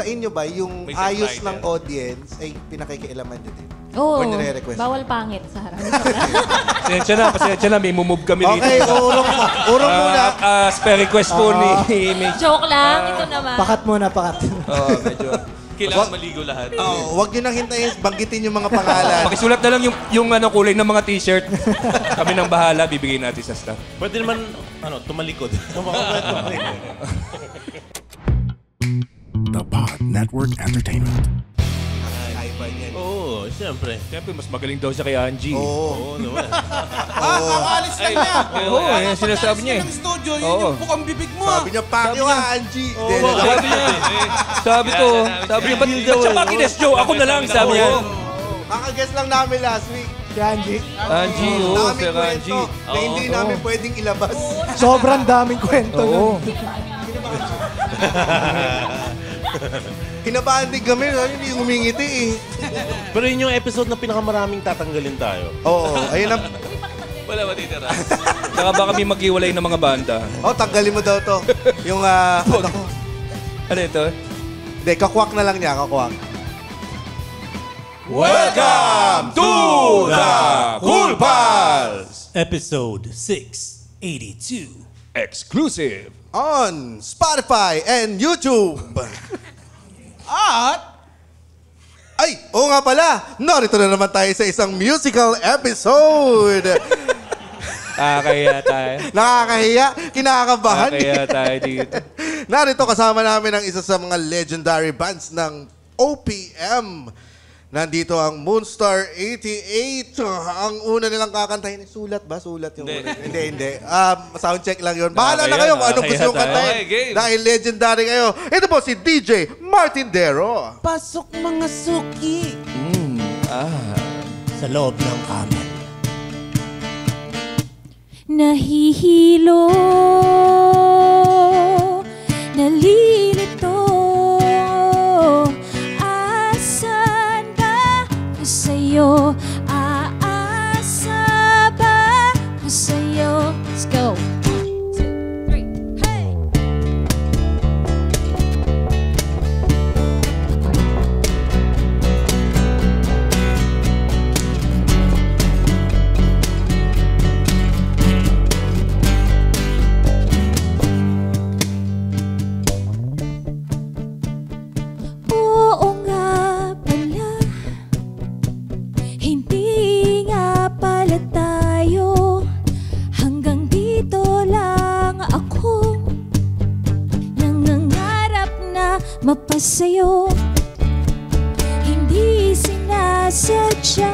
sa inyo ba, yung May ayos ng audience ay pinakikialaman nyo din? Oo. Or nire-request? Bawal pangit sa harap. Pasensya na, pasensya na. May mumove kami dito. Okay, urong mo. Urong muna. Ah, ah, spare request po ni Mitch. Joke lang. Ito naman. Pakat muna, pakat. Oo, medyo. Kailangan maligo lahat. Oh, wag nyo nang hintayin, banggitin yung mga pangalan. Pakisulat na lang yung, yung ano, kulay ng mga t-shirt. Kami nang bahala, bibigay natin sa staff. Pwede naman, ano, tumalikod. The Pod Network Entertainment. Oo, siyempre. Siyempre, mas magaling daw siya kay Angie. Oo. Oo naman. Alis lang niya. Oo, yan ang sinasabi niya eh. Ng studio, yun Oo. yung bukang bibig mo. Sabi niya, pakyo ka, Angie. Hindi, Oo, hindi. Sabi niya, sabi ko, sabi niya, ba't ba't siya pakines, Joe? Ako na lang, sabi niya. Kakaguess lang namin last week. Si Angie. Angie, oo, Daming Sir kwento Angie. na hindi namin pwedeng ilabas. Sobrang daming kwento Oo. nun. Kinabahan din kami, no? hindi humingiti eh. Pero yun yung episode na pinakamaraming tatanggalin tayo. Oo, ayun ang... Wala matitira. Saka baka may maghiwalay ng mga banda. Oh, tanggalin mo daw to. Yung, ah... ano? Ano ito? Hindi, kakwak na lang niya, kakwak. Welcome to the Cool Pals! Episode 682. Exclusive. On Spotify and YouTube. At, Ay, oo nga pala. Narito na naman tayo sa isang musical episode. Nakakaya tayo. Nakakahiya, kinakabahan. Nakakaya tayo dito. Narito kasama namin ang isa sa mga legendary bands ng OPM. Nandito ang Moonstar 88. Ang una nilang kakantahin, sulat ba? Sulat yung Hindi. una. Hindi, hindi. Um, sound check lang yun. Bahala na kayo kung anong gusto yung kantahin. Okay, game. Dahil legendary kayo. Ito po si DJ Martin Dero. pasok mga suki. Sa loob ng kamer. Nahihilo Nalilito mapasayo Hindi sinasadya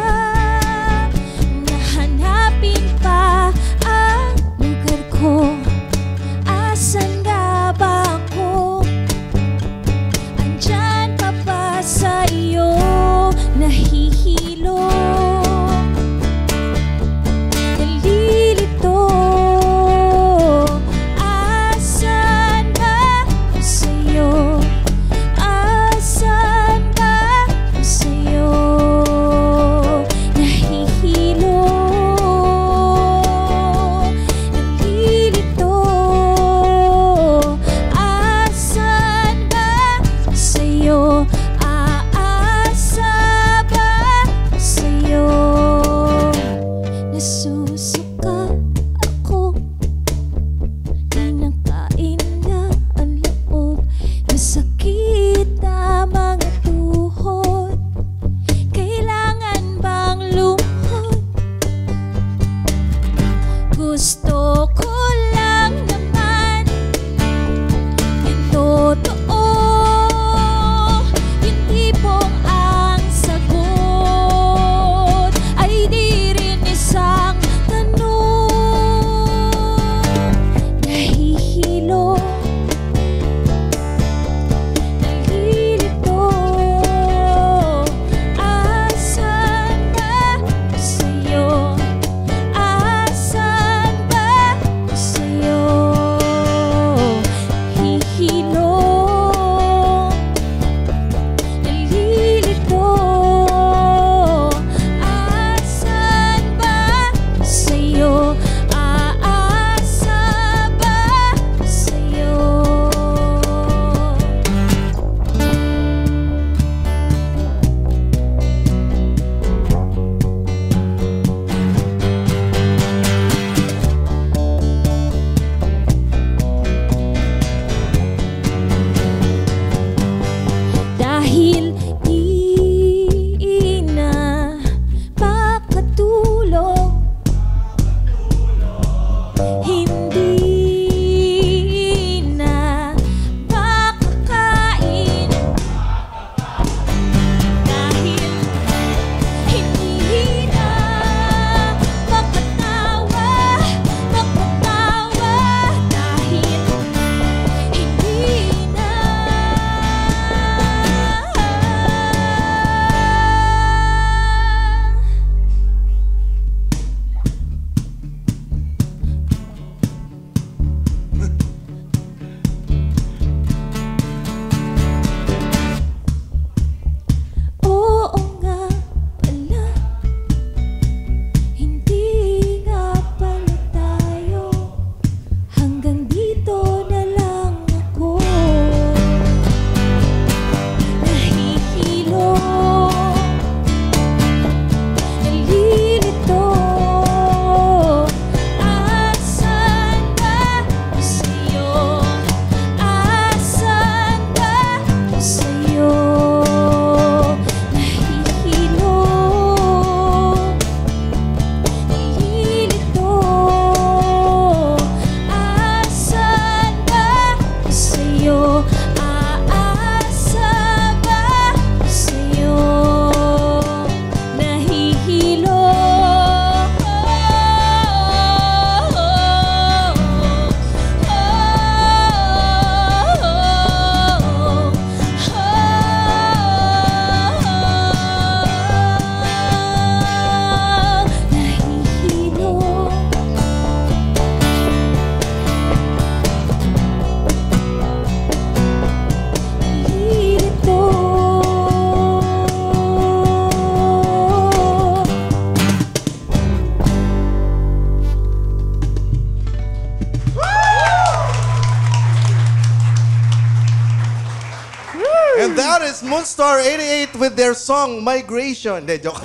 Moonstar 88 with their song Migration. Hindi, joke.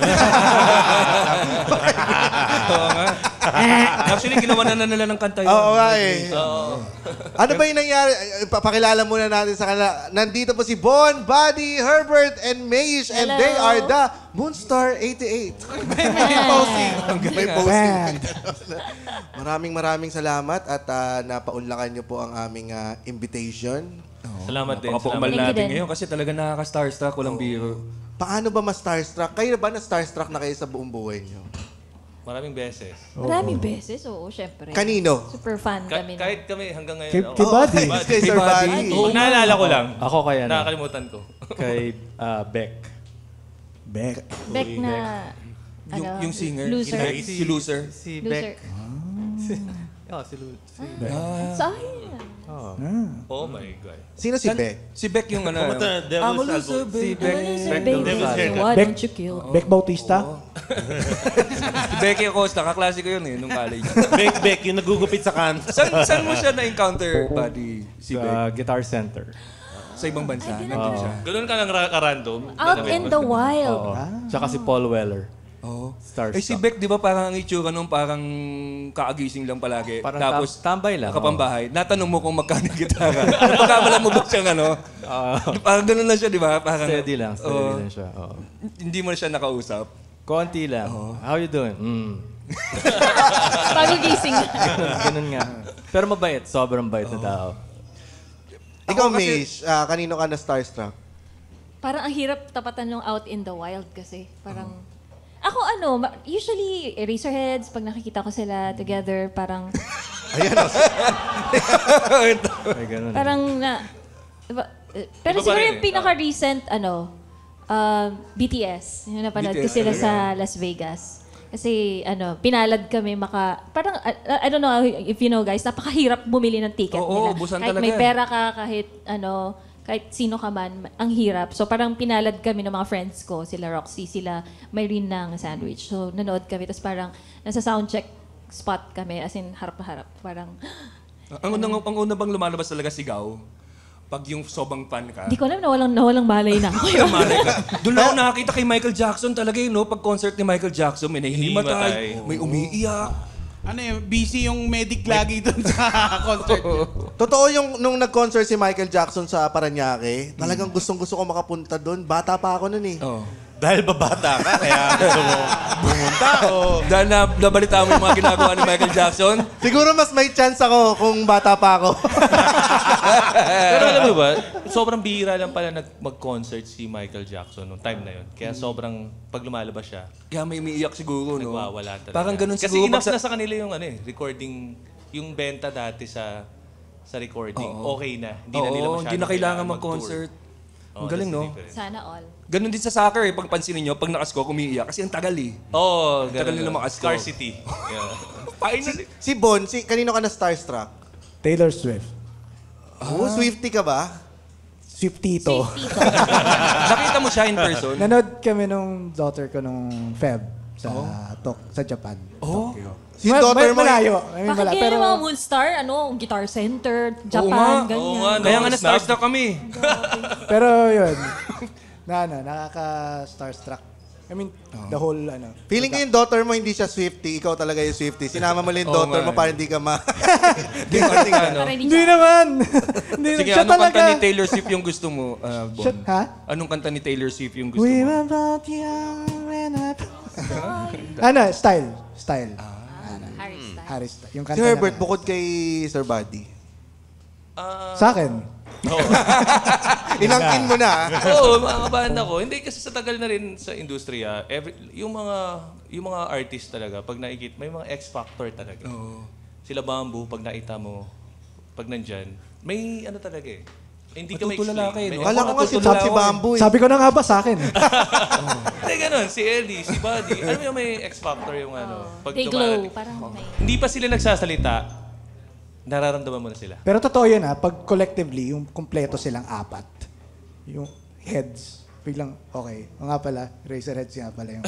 Oo nga. Actually, ginawa na nila ng kanta yun. Oo nga eh. Ano ba yung nangyari? Papakilala muna natin sa kanila. Nandito po si Bon, Buddy, Herbert, and Maish. And Hello. they are the Moonstar 88. May posting. May posting. Band. Maraming maraming salamat at ah, napaunlakan niyo po ang aming ah, invitation. Salamat din. Napakapumal Thank you natin din. ngayon kasi talaga nakaka-starstruck, walang biro. Paano ba ma-starstruck? Kayo ba na-starstruck na kayo sa buong buhay niyo? Maraming beses. Maraming beses, oo, syempre. Kanino? Super fan Ka- kami. kahit kami hanggang ngayon. Kay, oo. kay Buddy. Kay Sir Buddy. Pag naalala ko lang, Ako kay ano? nakakalimutan ko. Kay ah, Beck. Beck. Beck na, Yung, ano, yung singer. Loser. Si, si Loser. Si Loser. Oh, si Lu. Si Sayang. Oh my God. Sino si Beck? Si Beck yung ano. Devil's I'm a loser, Album. Si Beck. Loser, Beck baby. Gonzalez. Why Beck- don't you kill? Beck Bautista. Si Becky Acosta, kaklase ko yun eh, nung college. Beck Beck, yung nagugupit sa kan. saan, saan mo siya na-encounter, buddy, si Beck? Sa Guitar Center. Sa ibang bansa, nandun siya. Ganun ka lang ra- ka-random. Out in the wild. Oo. Tsaka si Paul Weller. Oo. Starstruck. Eh si Beck, di ba parang ang itsura nung parang kaagising lang palagi. Parang Tapos, tam- tambay lang, Nakapambahay. Natanong mo kung magkano yung gitara. Pagkamala mo ba siyang ano? parang ganun lang siya, di ba? Parang, Steady lang. Steady Oo. lang siya. Oo. Hindi mo na siya nakausap. Konti lang. How you doing? Mm. Bago gising. Ganun, ganun nga. Pero mabait. Sobrang bait na tao. Ikaw, kasi- Maish, ah, kanino ka na starstruck? Parang ang hirap tapatan ng out in the wild kasi. Parang, ako ano, usually Eraserheads, pag nakikita ko sila together, parang, Ay, ganun. parang na, iba, eh, pero Iba siguro yung eh. pinaka-recent, ano, um, BTS. Yung napanood ko BTS, sila ano sa Las Vegas. Kasi, ano, pinalad kami maka... Parang, I, I don't know if you know guys, napakahirap bumili ng ticket Oo, nila. ubusan kahit talaga. may pera ka, kahit ano, kahit sino ka man, ang hirap. So parang pinalad kami ng mga friends ko, sila Roxy, sila Myrene ng sandwich. So nanood kami, tapos parang nasa soundcheck spot kami, as in harap na harap. Parang, Ang unang, ang una bang lumalabas talaga sigaw? Pag yung sobrang fan ka. di ko alam, nawalang, nawalang malay na ako. Malay ka. Doon ako nakakita kay Michael Jackson talaga yun, no? Pag concert ni Michael Jackson, may nahihimatay, may umiiyak. Ano yun, busy yung medic lagi doon sa concert. Totoo yung nung nag-concert si Michael Jackson sa Paranaque, talagang gustong-gusto ko makapunta doon. Bata pa ako noon eh. Oh. Dahil babata ka, kaya gusto mo pumunta o... Dahil na, nabalita mo yung mga ginagawa ni Michael Jackson, Siguro mas may chance ako kung bata pa ako. Pero alam mo ba, sobrang bihira lang pala nag mag-concert si Michael Jackson nung time na yun. Kaya sobrang, pag lumalabas siya, kaya may umiiyak siguro, no? nagwawala talaga. Parang ganun Kasi siguro. enough pag sa- na sa kanila yung ano eh, recording, yung benta dati sa sa recording, okay na. Hindi na nila Oo, masyado hindi na kailangan mag-tour. mag-concert. Oo, Ang galing, that's the no? difference. Sana all. Ganun din sa soccer, eh. Pag pansinin nyo, pag nakasko, umiiyak. Kasi ang tagal, eh. Oo, oh, Tagal nila maka-score. Scarcity. Yeah. Finally. si Bon, si, kanino ka na starstruck? Taylor Swift. Oh, Swifty ka ba? Swiftito. Nakita mo siya in person? Nanood kami nung daughter ko nung Feb sa Tok sa Japan. Oh. Tokyo. Si Ma- daughter mo- Malayo. Bakit kaya pero mga Moonstar, ano, Guitar Center, Oo nga. Japan, ganyan. Oo nga, no? Kaya nga Snap. na-starstruck kami. pero yun. na ano, nakaka-starstruck. I mean, the whole ano. Feeling ko yung daughter mo hindi siya Swifty, ikaw talaga yung Swifty. Sinama mo lang yung Oo daughter nga mo eh. para hindi ka ma... Di ba, di nga, no? Para hindi Hindi siya- naman. Hindi Sige, siya anong talaga. kanta ni Taylor Swift yung gusto mo, uh, Bon? Siya, ha? Anong kanta ni Taylor Swift yung gusto We mo? were both young when I... ano, style. Style. Harry Styles. Harry Styles. Yung si kanta Herbert, na, bukod kay Sir Buddy. Sa akin. Inangkin mo na. ah. Oo, mga banda ko. Hindi kasi sa tagal na rin sa industriya, every, yung mga yung mga artist talaga, pag nakikita, may mga X factor talaga. Sila Bamboo, pag nakita mo, pag nandyan, may ano talaga eh. Hindi ka may Matuto lalaki, explain. no? May- Kala ko nga si si ako eh. Bamboo eh. Sabi ko na nga ba sa akin? Hindi ganun, si Eddie, si Buddy. Alam mo yung may X factor yung ano. Pag They glow. dumarating. Parang may... Hindi pa sila nagsasalita, nararamdaman mo na sila. Pero totoo yun ha, pag collectively, yung kompleto silang apat, yung heads, biglang, okay. O nga pala, Razorheads nga pala yung...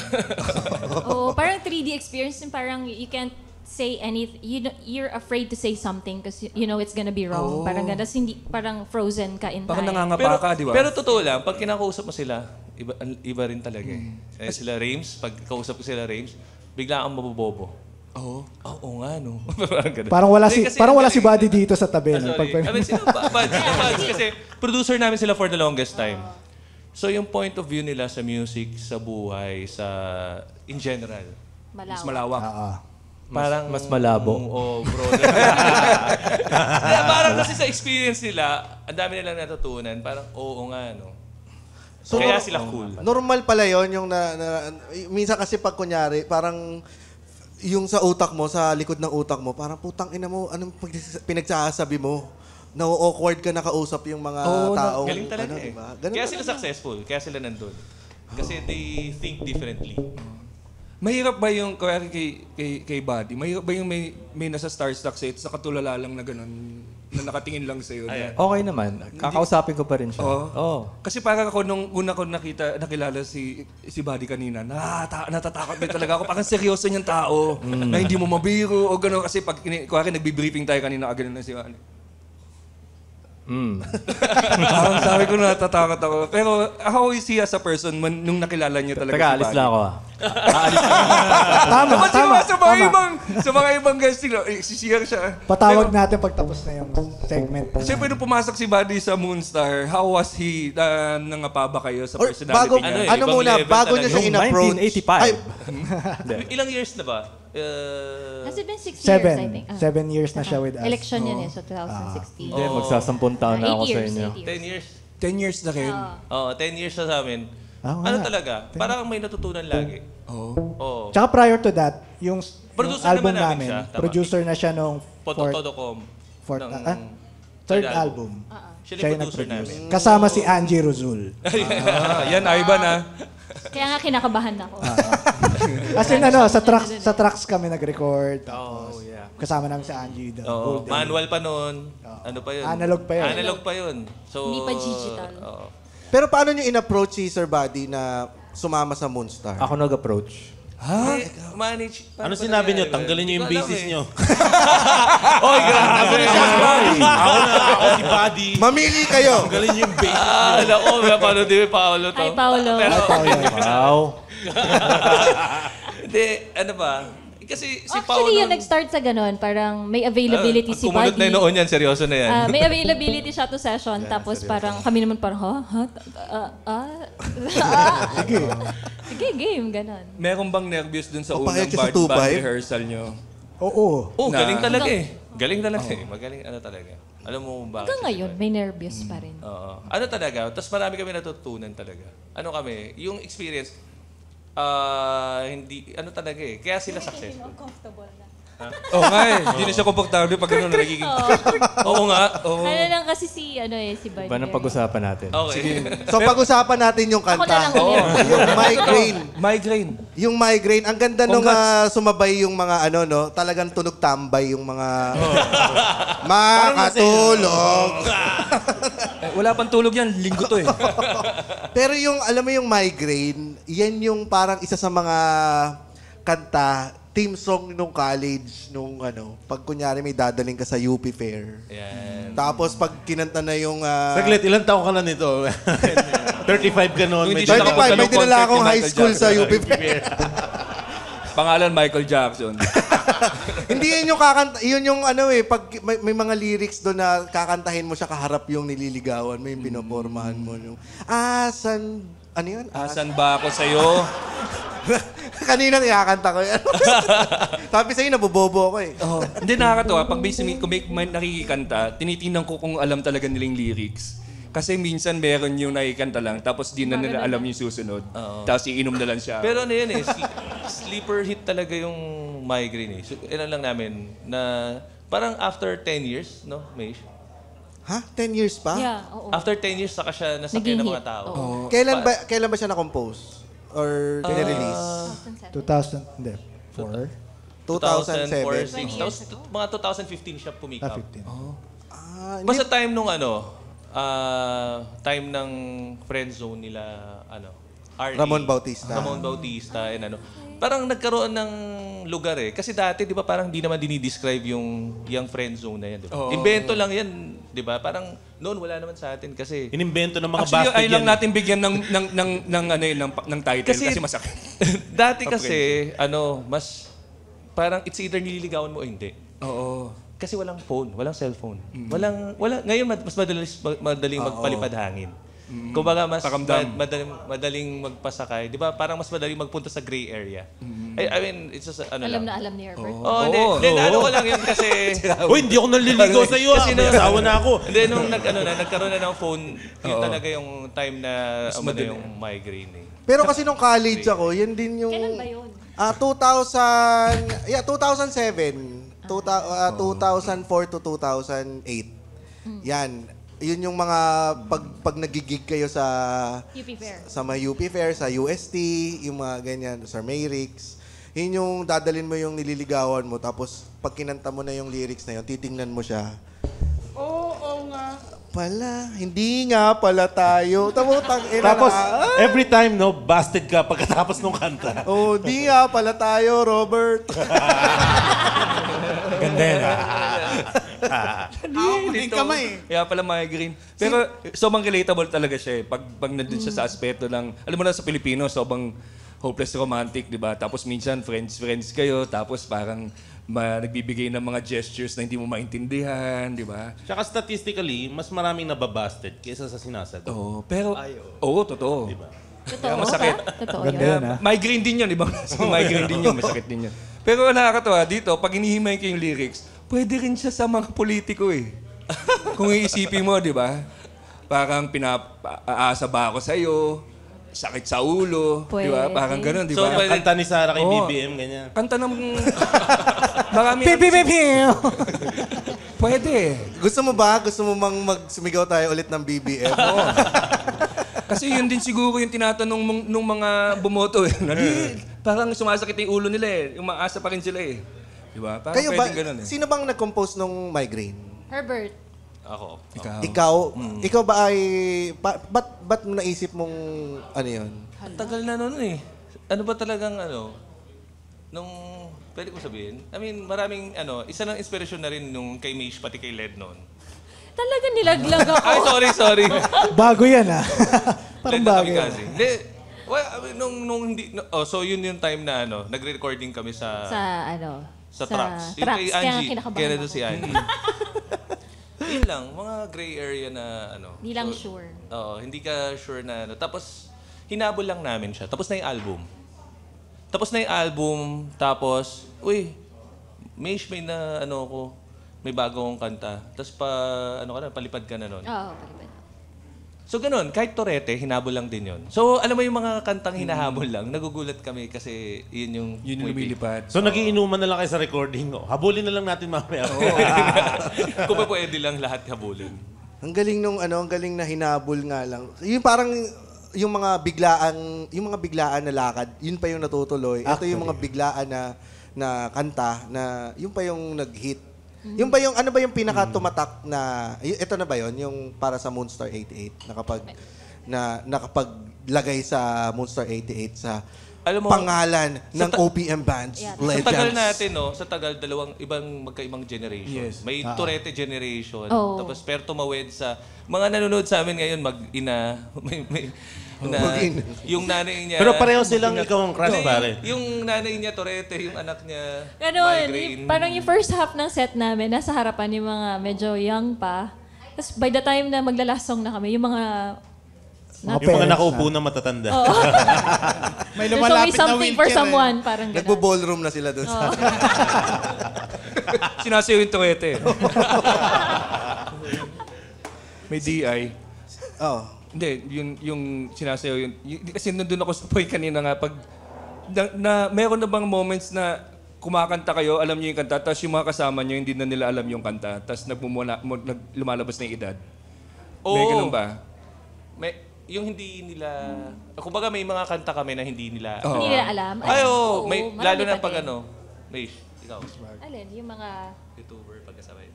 Oo, parang 3D experience, yung parang you can't say anything. You know, you're afraid to say something because you know it's gonna be wrong. Parang ganun. Tas hindi, parang frozen ka in Baka time. nangangapa Pero, ka, di ba? pero totoo lang, pag kinakausap mo sila, iba, iba rin talaga eh. Eh, sila Rames, pag kausap ko sila Rames, bigla kang mabobobo. Oo. Oo nga, no? parang ganun. Parang wala si kasi parang wala si Buddy dito sa tabi. Ah, no? sorry. Pag- I mean, sila, sila buds kasi producer namin sila for the longest time. So yung point of view nila sa music, sa buhay, sa in general, Malawak. Mas malawak. Ah, parang mas malabo. Mm, Oh, bro. Parang kasi sa experience nila, ang dami nilang natutunan. Parang oo nga, no. So, Kaya sila cool. Normal pala yon yung na, na- minsan kasi pag kunyari, parang yung sa utak mo, sa likod ng utak mo, parang putang ina mo, anong pag- pinagsasabi mo? Na-awkward ka nakausap yung mga taong... Galing talaga ano, eh. diba? Ganun Kaya talaga. sila successful. Kaya sila nandun. Kasi they think differently. Mahirap ba yung, kaya kay, kay, kay Buddy, mahirap ba yung may, may nasa starstruck sa sa katulala lang na gano'n, na nakatingin lang sa'yo? na- Okay naman. Kakausapin ko pa rin siya. Oo. Oo. Kasi parang ako nung una ko nakita, nakilala si si Buddy kanina, nata, natatakot din talaga ako. Parang seryoso niyang tao. Na hindi mo mabiro o gano'n. Kasi pag, kini- kuwari nagbi-briefing tayo kanina, ah, ganun na siya. Mm. parang sabi ko natatakot ako. Pero how is he as a person man, nung nakilala niyo talaga Teka, si alis lang ako ah. Tama, Dapat tama, sa mga tama. ibang, sa mga ibang guesting, eh, sisiyar siya. Patawag Pero- natin pag tapos na yung segment. Siyempre, nung pumasok si Buddy sa Moonstar, how was he? Uh, nangapa ba kayo sa Or personality bago, niya? Ano ano, eh, ibang muna, bago niya siya in-approach. 1985. Ay, Ilang years na ba? Uh, Has it been six Seven. years, I think? Ah. Seven years na siya with us. Election yun eh, so 2016. Hindi, magsasampung taon na Ah, ako sa inyo. years. 10 years. 10 years na rin. Oo, 10 years na sa amin. Ah, ano talaga? Parang may natutunan lagi. Oo. Oo. Tsaka prior to that, yung, yung Producer album naman namin namin, siya, tama. producer na siya nung fourth, Pototodocom. fourth, ng ah, third album. Siya Siya yung yung producer nag-produce. namin. Kasama si Angie Ruzul. Ah, yan, Ivan ah. Kaya nga kinakabahan ako. As in, ano, sa tracks, sa tracks kami nag-record. Oh, yeah. Kasama namin si Angie. The Oo, day. manual pa noon. Ano pa yun? Analog pa yun. Analog pa yun. So, Hindi pa digital. oo. pero paano niyo in-approach si Sir Buddy na sumama sa Moonstar? Ako nag-approach. Eh, manage. Ano ba sinabi niyo? ba? Tanggalin niyo yung basis eh. niyo. Oy, grabe. Ako na, ako si Buddy. Mamili kayo! Tanggalin niyo yung basis. Ah, alam ko, paano di Paolo to? Hi, Paolo. Pero, Wow. hindi, ano ba? Kasi si Actually, Paolo... yun nag-start sa ganun. Parang may availability Ah, si Buddy. na yun noon yan, seryoso na yan. Ah, may availability siya to session. tapos parang kami naman parang, ha? Ha? Ah? Ah? Sige, game. Ganon. Meron bang nervous dun sa unang sa band, rehearsal nyo? Oo. oh, na- galing talaga eh. Galing talaga eh. Magaling ano talaga. Alam mo kung bakit. Hanggang ngayon, may nervous pa rin. Oo. Ano talaga? Tapos marami kami natutunan talaga. Ano kami? Yung experience, ah hindi, ano talaga eh. Kaya sila successful. Oo nga eh. Hindi na siya komportable pag gano'n nagiging... Oo nga. Oo. Ano lang kasi si, ano eh, si Buddy. Iba nang pag-usapan natin. Okay. So pag-usapan natin yung Ako na lang kanta. ulit. yung migraine. Migraine. Yung migraine, ang ganda nung ah, sumabay yung mga ano no, talagang tunog tambay yung mga makatulog. Eh, wala pang tulog yan. Linggo to eh. Pero yung alam mo yung migraine, yan yung parang isa sa mga kanta team song nung college nung ano, pag kunyari may dadaling ka sa UP Fair. Yan. Tapos pag kinanta na yung ah, Saglit, ilang taong ka na nito? 35 ka noon. Hindi siya 35, may dalawa- nakapunta ng dinala concert akong high Michael school sa Jackson. UP Fair. Pangalan Michael Jackson. Hindi yun yung kakanta, yun yung ano eh, pag may, may mga lyrics doon na kakantahin mo siya kaharap yung nililigawan mo, yung pinopormahan mo. Yung, asan, ano yun? Asan ba ako sa'yo? Kanina kinakanta ko yan. Sabi sa'yo, nabobobo ako eh. Oh. Hindi nakakatawa. Pag may, sumi- kung may, may nakikikanta, tinitingnan ko kung alam talaga nilang lyrics. Kasi minsan meron yung nakikanta lang, tapos di na nila alam yung susunod. Tapos iinom na lang siya. Pero ano yun eh, sl- sleeper hit talaga yung migraine eh. So, ilan lang namin na parang after 10 years, no, Maish? Ha? 10 years pa? Yeah, oo. After 10 years, saka siya nasakyan Naging ng hit. mga tao. Oo. Kailan ba kailan ba siya na-compose? Or release 2000, hindi, 4? 2007. 2004, 6. Tapos t- mga 2015 siya pumikap. Ah, 15. Ah, Basta time nung ano, ah, time ng friend zone nila, ano, RA. Ramon Bautista. Ramon Bautista and ano. Parang nagkaroon ng lugar eh. Kasi dati, di ba, parang di naman dinidescribe yung, yung friend zone na yan, di ba? Oo. Invento lang yan, di ba? Parang noon wala naman sa atin kasi... Inimbento ng mga Actually, bastard ay lang yan. natin bigyan ng, ng, ng, ng, ano yun, ng, ng title kasi, Kasi- masakit. dati kasi, ano, mas... Parang it's either nililigawan mo o hindi. Oo. Kasi walang phone, walang cellphone. Walang wala ngayon mas madaling madaling magpalipad hangin. Kumbaga mas Pakamdam. mad- madaling, madaling magpasakay. 'Di ba? Parang mas madaling magpunta sa gray area. I, I mean, it's just ano Alam lang. na alam ni Herbert. Oh, hindi. Oo, Hindi, oo. ano ko lang yun kasi... Uy, hindi ako naliligaw sa iyo. Kasi ah. May nung- asawa na ako. Hindi, nung nag, ano, na, nagkaroon na ng phone, yun Oo. talaga yung time na ano, madali. yung migraine eh. Pero kasi nung college ako, yun din yung... Kailan ba yun? Ah, 2000... Yeah, 2007. Tuta, ah, 2004 to 2008. Yan. Yun yung mga pag, pag nagigig kayo sa UP Fair. sa mga UP Fair, sa UST, yung mga ganyan, sa Mayrix. Yun yung dadalin mo yung nililigawan mo, tapos pag kinanta mo na yung lyrics na yun, titingnan mo siya. Oo, oo nga. Pala, hindi nga pala tayo. Tapos, tang, ina Tapos, na, ah, every time, no, busted ka pagkatapos ng kanta. oh, di nga pala tayo, Robert. Ganda yan. Ako din kamay. Kaya pala migraine. Pero sobrang relatable talaga siya eh. Pag, pag nandun siya sa aspeto ng, alam mo na sa Pilipino, sobrang hopeless romantic, di ba? Tapos minsan friends-friends kayo, tapos parang ma, nagbibigay ng mga gestures na hindi mo maintindihan, di ba? Tsaka statistically, mas maraming nababusted kaysa sa sinasagot. Oo, pero, oo, totoo. Totoo. Kaya masakit. Totoo Ganda yun. yan, ha? Migraine din yun, di ba? migraine din yun, masakit din yun. Pero nakakatawa, dito, pag inihimay ko yung lyrics, pwede rin siya sa mga politiko eh. Kung iisipin mo, di ba? Parang pinapaasa ba ako sa'yo, sakit sa ulo, di ba? Pwede. Parang ganun, di So, ba? pwede- Kanta ni Sarah kay Oo. BBM, ganyan. Kanta ng... Marami... Pwede. Gusto mo ba? Gusto mo mang magsumigaw tayo ulit ng BBM? Kasi yun din siguro yung tinatanong mong, nung mga bumoto eh. Nani, parang sumasakit yung ulo nila eh. Umaasa pa rin sila eh. Di ba? Parang Kayo ba, pwedeng ganun eh. sino bang nag-compose nung migraine? Herbert. Ako. Ikaw. Ikaw, ikaw ba ay, ba, ba't, ba't mo naisip mong, ano yun? Ang tagal na nun eh. Ano ba talagang ano, nung, pwede ko sabihin, I mean, maraming ano, isa ng inspirasyon na rin nung kay Mish, pati kay Led noon. Talaga nilaglag ako. Ay, sorry, sorry. Bago yan, ha? Parang Led na bago kami yan. kasi. Hindi, well, I mean, nung, nung hindi, no- oh, so yun yung time na ano, nagre-recording kami sa, Sa ano? sa, tracks. Yung tracks. kay Kaya Angie, kinakabahan kaya ako. nandun si Angie. yun lang, mga gray area na ano. Hindi lang So, sure. Oo, hindi ka sure na ano. Tapos, hinabol lang namin siya. Tapos na yung album. Tapos na yung album, tapos, uy, may may na ano ko, may bago akong kanta. Tapos pa, ano ka na, palipad ka na nun. Oo, palipad. So ganun, kahit Torete, hinabol lang din yon. So alam mo yung mga kantang hinahabol lang, nagugulat kami kasi yun yung... Yun yung lumilipad. So, nagiinuman na lang kayo sa recording. Oh. Habulin na lang natin mamaya. Kung pa pwede lang lahat habulin. Ang galing nung ano, ang galing na hinabol nga lang. Yung parang yung mga biglaan, yung mga biglaan na lakad, yun pa yung natutuloy. Ito yung mga biglaan na na kanta na yun pa yung nag-hit. Yung ba yung ano ba yung pinaka tumatak na y- ito na ba yon yung para sa Moonstar 88 nakapag na nakapaglagay sa Moonstar 88 sa Alam mo, pangalan ng ta- OPM bands, Yeah. Sa legends. tagal natin, no? Sa tagal, dalawang ibang magkaibang generation. Yes. May Torete generation. Oo. Tapos pero tumawid sa... Mga nanonood sa amin ngayon, mag-ina. May, may, na, yung nanay niya... Pero pareho silang ikaw ang crush, Hindi, pare. Yung nanay niya, Torete, yung anak niya, Ganun, migraine. yung- parang yung first half ng set namin, nasa harapan yung mga medyo young pa. Tapos by the time na maglalast song na kami, yung mga... Mga yung mga parents nakaupo na matatanda. May There's always lumalapit na something for wheelchair. someone, parang gano'n. Nagbo-ballroom na sila doon sa Sinasayo yung tuwete. May DI. Oh. Hindi, yung, yung sinasayo yun. yung- kasi nandun ako sa point kanina nga, pag, na, na, meron na bang moments na kumakanta kayo, alam niyo yung kanta, tapos yung mga kasama niyo, hindi na nila alam yung kanta, tapos nagmumula, mo, nag, lumalabas na yung edad? May Oo. ganun ba? May, yung hindi nila... Kumbaga may mga kanta kami na hindi nila... Oo. Hindi nila alam. Ay, oo. oo, may, marami lalo na pa pag din. ano... May, ikaw, Alin, yung mga... YouTuber, pagkasabay.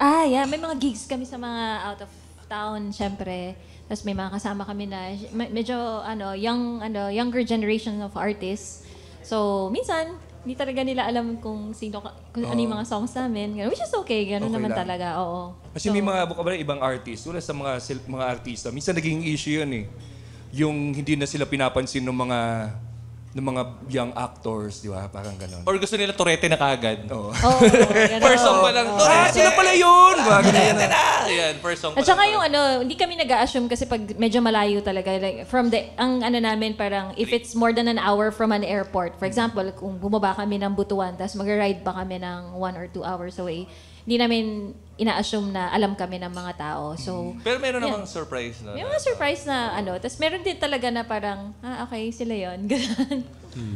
Ah, yeah. May mga gigs kami sa mga out of town, syempre. Tapos may mga kasama kami na me- medyo ano, young ano, younger generation of artists. So, minsan hindi talaga nila alam kung sino kung ano yung mga songs namin. Ganun, Which is okay, ganun Okay naman lang. talaga. Oo. Kasi may mga ba ibang artist, wala sa mga sil- mga artista. Minsan naging issue 'yun eh. Yung hindi na sila pinapansin ng mga ng mga young actors, di ba? Parang gano'n. Or gusto nila torete na kagad. Oo. Oo, ganun. First song pa lang, Ah, torete! sila pala yun! Torete na! Ayan, first song pa At saka lang. yung ano, hindi kami nag-assume kasi pag medyo malayo talaga. Like, from the, ang ano namin parang, if it's more than an hour from an airport, for example, kung bumaba kami ng Butuan, tapos mag-ride pa kami ng one or two hours away, hindi namin ina-assume na alam kami ng mga tao. So, Pero meron Yeah. namang surprise na. may mga surprise na ano. Tapos meron din talaga na parang, ah, okay, sila yon Ganun.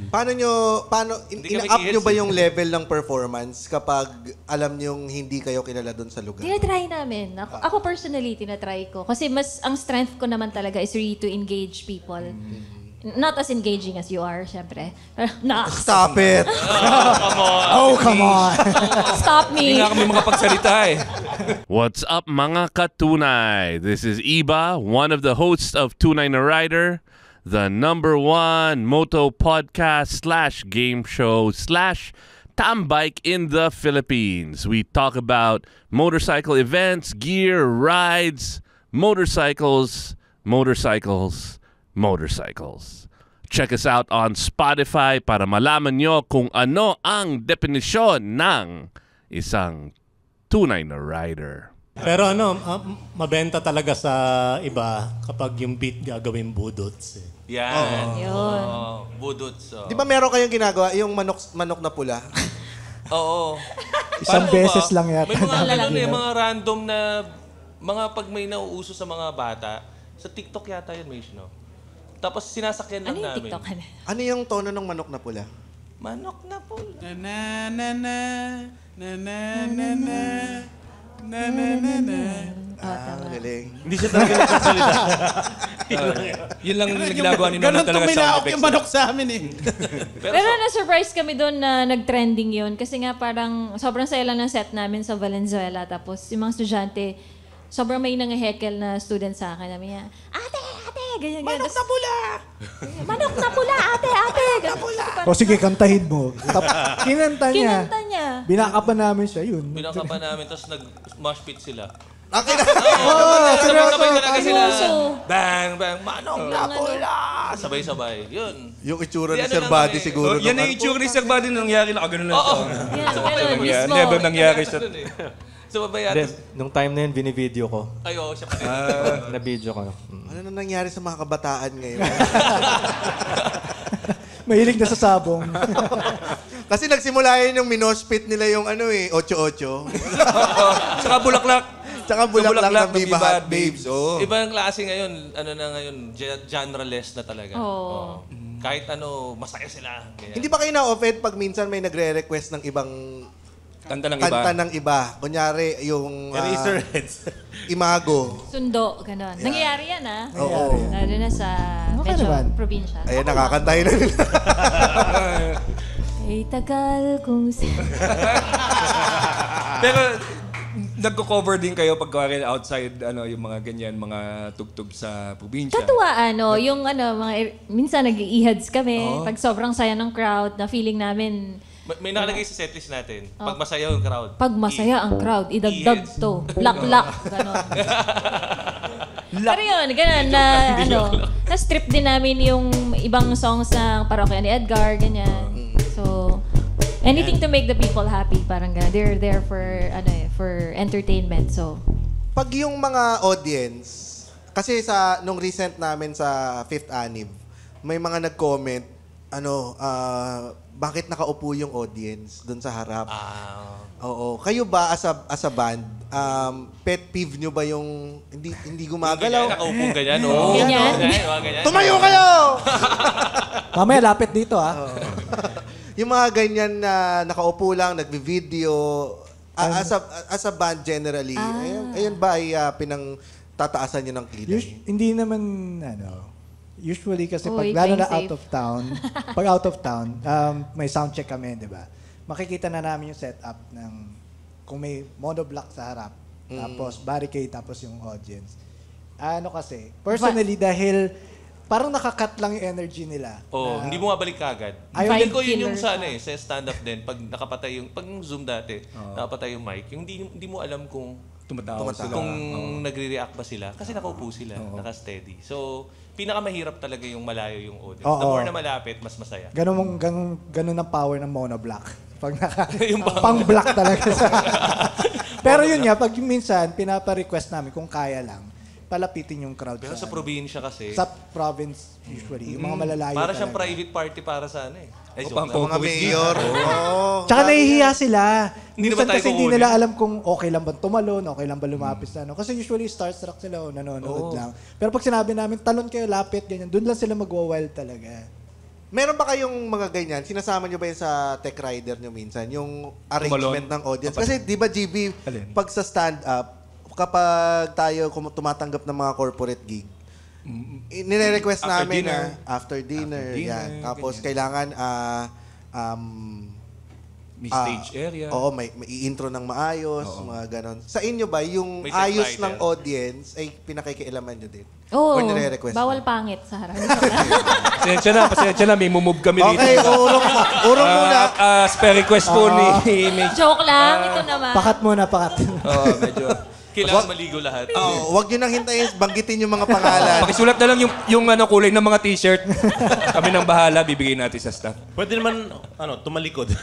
Paano nyo, paano, in, Hindi kami in-up nyo ba yung level ng performance kapag alam nyong hindi kayo kilala doon sa lugar? Tinatry namin. Ako, ako personally, tinatry ko. Kasi mas, ang strength ko naman talaga is really to engage people. Not as engaging as you are, syempre. Pero, na, Stop it! Oh, come on. stop Hindi me. nga kami makapagsalita eh. What's up mga katunay? This is Iba, one of the hosts of Tunay na Rider, the number one moto podcast slash game show slash tambike in the Philippines. We talk about motorcycle events, gear, rides, motorcycles, motorcycles, motorcycles. Check us out on Spotify para malaman nyo kung ano ang definisyon ng isang tunay na rider. Pero ano, ah, mabenta talaga sa iba kapag yung beat gagawin budots. Eh. Yan. Yun. Oo. Budots. oo. Di ba meron kayong ginagawa, yung manok, manok na pula? Oo. Isang Paano beses ba? lang yata. May mga, ano, eh, mga random na, mga pag may nauuso sa mga bata, sa TikTok yata yun, Mish, no? Tapos sinasakyan lang Ano yung namin. TikTok? Ano? Ano yung tono ng manok na pula? Manok na po. Na na na na na na na na na na na na. Ah, galing. Hindi siya talaga nagsasalita. Yun lang yung ginagawa ni Nono Ganon talaga tuminaok sound yung effects. manok sa amin eh. Pero na-surprise kami doon na nag-trending yun. Kasi nga parang sobrang saya lang ng set namin sa Valenzuela. Tapos yung mga estudyante, sobrang may nangahekel na student sa akin. Namin niya, ate, ganyan, ganyan. Manok na pula! Manok na pula, ate, ate! Ganyan. O sige, kantahin mo. Tap, kinanta niya. Kinanta niya. Binakapan namin siya, yun. Binaka pa namin, tapos nag-mosh pit sila. Akin na! Sabay-sabay talaga sila. Bang, bang, manok na pula! Sabay-sabay. Yun. yung itsura ni ano Sir Buddy kami. siguro. Yan nung ang itsura ni Sir Buddy na nangyari na kagano lang Oo. siya. Never nangyari sa... Eh. Sabay Then, yata. nung time na yun, binivideo ko. Ay, oo, siya pa rin. Na-video ko. Mm. Ano na nangyari sa mga kabataan ngayon? Mahilig na sa sabong. Kasi nagsimula yun yung minospit nila yung ano eh, 8-8. Saka bulaklak. Tsaka bulaklak ng Viva Hot Babes. Oh. Iba ang klase ngayon, ano na ngayon, ge- genre-less na talaga. Oo. Oo. Kahit ano, masaya sila. Ganyan. Hindi ba kayo na-offend pag minsan may nagre-request ng ibang Kanta ng iba. kanta ng iba? Kunyari, yung ah, Eraserheads. Imago. Sundo, ganun. Nangyayari yan, ah. Oo. Lalo na sa Okay medyo naman. probinsya. Ayan, nakakantahin na nila. Ay, tagal kung si... Pero nagko-cover din kayo pag kuwari outside ano yung mga ganyan mga tugtog sa probinsya. Katuwa, ano, yung ano, mga, minsan nag-ihads kami, pag sobrang saya ng crowd, na feeling namin, May, may nakalagay sa setlist natin. Pag masaya yung crowd. pag masaya ang crowd, idagdag Iheads. to. Lak-lak, gano'n. Pero yun, ganun, na, ano, na-strip din namin yung ibang songs ng parokya ni Edgar, ganyan. So, anything to make the people happy, parang gano'n. They're there for, ano eh, for entertainment, so. Pag yung mga audience, kasi sa nung recent namin sa Fifth Anniv, may mga nag-comment, ano, ah, bakit nakaupo yung audience doon sa harap? Ah. Oo. Kayo ba as a, as a band, um, pet peeve nyo ba yung hindi hindi Ganyan, gumagalaw? nakaupo ganyan. Oo. Ganyan. Ganyan, ganyan. Tumayo kayo! Mamaya, lapit dito, ah. yung mga ganyan na nakaupo lang, nagbi-video, ah, as, a, as a band generally, ayun, ayun ba ay ah, pinang tataasan nyo ng kilay? Us- hindi naman, ano, usually kasi pag Uy, lalo na out of town, pag out of town, um, may sound check kami, di ba? Makikita na namin yung setup ng kung may monoblock sa harap, Tapos barricade, tapos yung audience. Ano kasi, personally, dahil parang nakakat lang yung energy nila. Oh, na- hindi mo mabalik kagad. Ayaw Feeling ko yun yung sa ano eh, sa stand-up din, pag nakapatay yung, pag yung Zoom dati, nakapatay yung mic, yung hindi, hindi mo alam kung Tumatawa sila. kung nagre-react ba sila. Kasi nakaupo sila, naka-steady. So, pinakamahirap talaga yung malayo yung audience. The Oo. more na malapit, mas masaya. Ganun, mong- ganun, ganun ang power ng monoblock. Pag naka, pang-block talaga. Pero yun nga, pag minsan, pinapa-request namin kung kaya lang, palapitin yung crowd Pero sa sa, ano. probinsya kasi, sa province usually, yung mga malalayo para siyang talaga. private party para sa ano eh. Ay, O, joke pang lang. Mga mayor. Oo. Tsaka nahihiya sila. Hindi Minsan naman tayo kasi hindi kukunin. nila alam kung okay lang ba tumalon, okay lang ba lumapit sa ano. Kasi usually starstruck sila o nanonood lang. Pero pag sinabi namin, talon kayo, lapit, ganyan, doon lang sila magwa-wild talaga. Meron ba kayong mga ganyan? Sinasama nyo ba yun sa tech rider nyo minsan? Yung arrangement Tumalon? ng audience? Kasi di ba GB, Alin? pag sa stand-up, kapag tayo kum- tumatanggap ng mga corporate gig, nire-request After namin dinner. na after dinner, After dinner, yan. Tapos ganyan. kailangan ah, um, May ah, stage area. Oo, may, may intro ng maayos, mga ganon. Sa inyo ba, yung May ayos ng audience ay pinakikialaman nyo din? Oo, Or nire-request bawal nyo? pangit sa harap. Pasensya na, pasensya na. May mumove kami Okay, dito. urong, urong muna. Ah, ah, spare request po ni. Joke lang, ito naman. Pakat muna, pakat. Oo, medyo. Kailangan maligo lahat. Oh, wag nyo nang hintayin, banggitin yung mga pangalan. Pakisulat na lang yung, yung ano, kulay ng mga t-shirt. Kami nang bahala, bibigay natin sa staff. Pwede naman, ano, tumalikod.